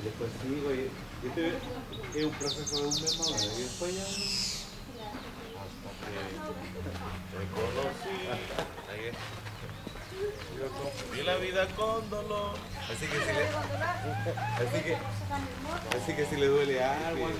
y después sigo y es un proceso de un mes más y después pues ya. Hasta que Confundí la vida con dolor. Así que si le, así que, así que si le duele algo,